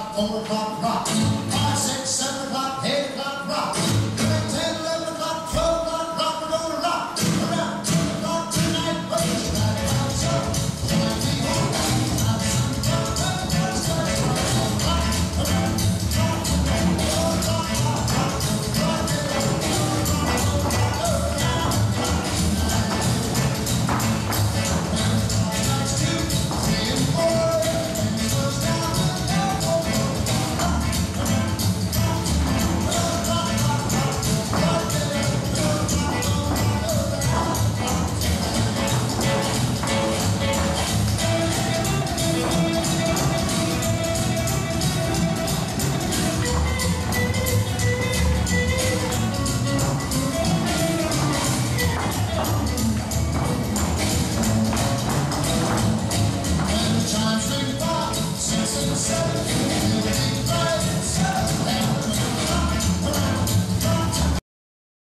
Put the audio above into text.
top, over top, rock.